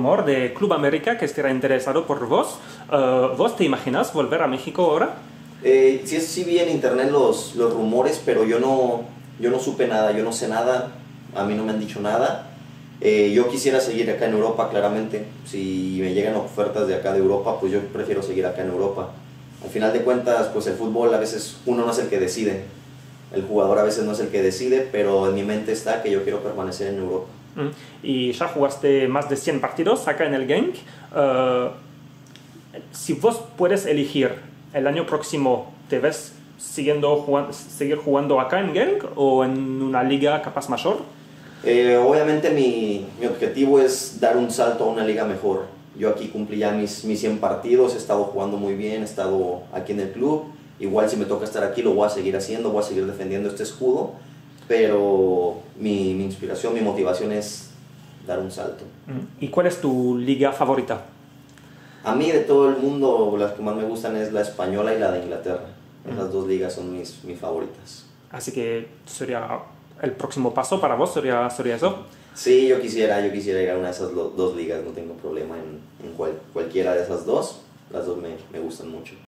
rumor de Club América que estará interesado por vos. Eh, ¿Vos te imaginas volver a México ahora? Eh, sí, sí vi en internet los, los rumores, pero yo no, yo no supe nada, yo no sé nada, a mí no me han dicho nada. Eh, yo quisiera seguir acá en Europa, claramente. Si me llegan ofertas de acá de Europa, pues yo prefiero seguir acá en Europa. Al final de cuentas, pues el fútbol a veces uno no es el que decide. El jugador a veces no es el que decide, pero en mi mente está que yo quiero permanecer en Europa. Mm. Y ya jugaste más de 100 partidos acá en el Genk. Eh, si vos puedes elegir el año próximo, ¿te ves siguiendo jugando, seguir jugando acá en Genk o en una liga capaz mayor? Eh, obviamente mi, mi, objetivo es dar un salto a una liga mejor. Yo aquí cumplí ya mis, mis 100 partidos, he estado jugando muy bien, he estado aquí en el club. Igual si me toca estar aquí lo voy a seguir haciendo, voy a seguir defendiendo este escudo, pero mi, mi inspiración, mi motivación es dar un salto. ¿Y cuál es tu liga favorita? A mí de todo el mundo las que más me gustan es la española y la de Inglaterra. Esas dos ligas son mis, mis favoritas. Así que sería el próximo paso para vos, sería, sería eso. Sí, yo quisiera, yo quisiera ir a una de esas dos ligas, no tengo problema en, en cual, cualquiera de esas dos.